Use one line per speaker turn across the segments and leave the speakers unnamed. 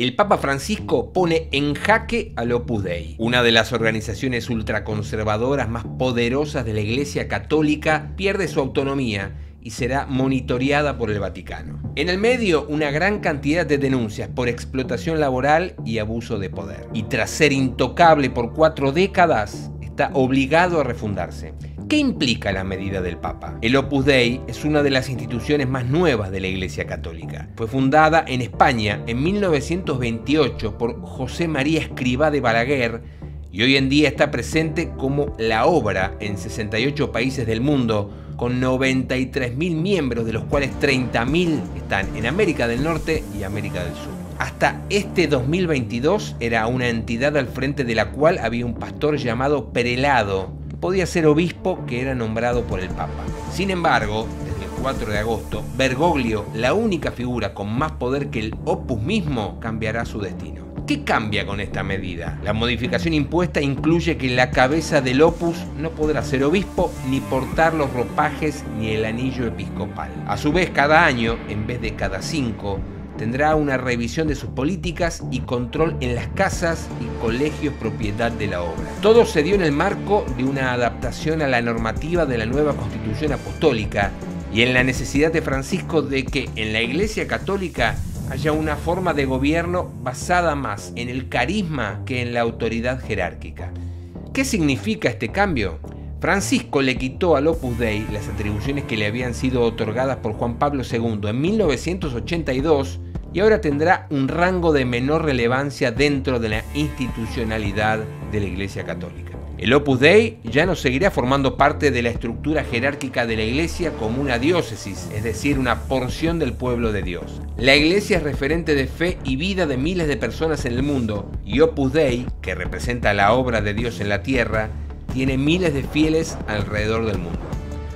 El Papa Francisco pone en jaque al Opus Dei, una de las organizaciones ultraconservadoras más poderosas de la Iglesia Católica, pierde su autonomía y será monitoreada por el Vaticano. En el medio, una gran cantidad de denuncias por explotación laboral y abuso de poder. Y tras ser intocable por cuatro décadas, obligado a refundarse. ¿Qué implica la medida del Papa? El Opus Dei es una de las instituciones más nuevas de la Iglesia Católica. Fue fundada en España en 1928 por José María Escribá de Balaguer y hoy en día está presente como la obra en 68 países del mundo con 93.000 miembros, de los cuales 30.000 están en América del Norte y América del Sur. Hasta este 2022 era una entidad al frente de la cual había un pastor llamado Perelado. Podía ser obispo que era nombrado por el Papa. Sin embargo, desde el 4 de agosto, Bergoglio, la única figura con más poder que el Opus mismo, cambiará su destino. ¿Qué cambia con esta medida? La modificación impuesta incluye que la cabeza del opus no podrá ser obispo ni portar los ropajes ni el anillo episcopal. A su vez, cada año, en vez de cada cinco, tendrá una revisión de sus políticas y control en las casas y colegios propiedad de la obra. Todo se dio en el marco de una adaptación a la normativa de la nueva Constitución Apostólica y en la necesidad de Francisco de que en la Iglesia Católica haya una forma de gobierno basada más en el carisma que en la autoridad jerárquica. ¿Qué significa este cambio? Francisco le quitó al Opus Dei las atribuciones que le habían sido otorgadas por Juan Pablo II en 1982 y ahora tendrá un rango de menor relevancia dentro de la institucionalidad de la Iglesia Católica. El Opus Dei ya no seguirá formando parte de la estructura jerárquica de la Iglesia como una diócesis, es decir, una porción del pueblo de Dios. La Iglesia es referente de fe y vida de miles de personas en el mundo y Opus Dei, que representa la obra de Dios en la tierra, tiene miles de fieles alrededor del mundo.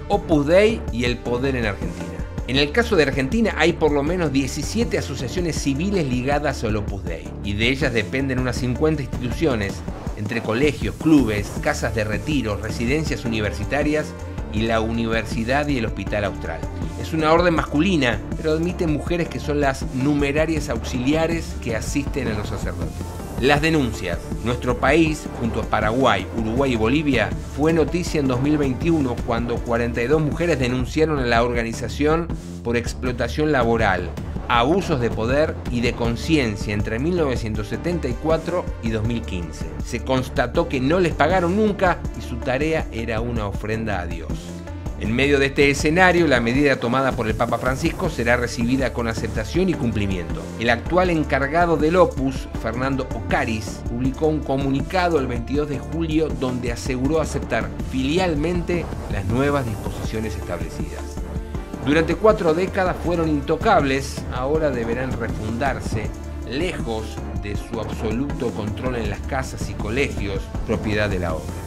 Opus Dei y el poder en Argentina. En el caso de Argentina hay por lo menos 17 asociaciones civiles ligadas al Opus Dei y de ellas dependen unas 50 instituciones entre colegios, clubes, casas de retiro, residencias universitarias y la Universidad y el Hospital Austral. Es una orden masculina, pero admite mujeres que son las numerarias auxiliares que asisten a los sacerdotes. Las denuncias. Nuestro país, junto a Paraguay, Uruguay y Bolivia, fue noticia en 2021 cuando 42 mujeres denunciaron a la organización por explotación laboral, abusos de poder y de conciencia entre 1974 y 2015. Se constató que no les pagaron nunca y su tarea era una ofrenda a Dios. En medio de este escenario, la medida tomada por el Papa Francisco será recibida con aceptación y cumplimiento. El actual encargado del Opus, Fernando Ocaris, publicó un comunicado el 22 de julio donde aseguró aceptar filialmente las nuevas disposiciones establecidas. Durante cuatro décadas fueron intocables, ahora deberán refundarse lejos de su absoluto control en las casas y colegios, propiedad de la obra.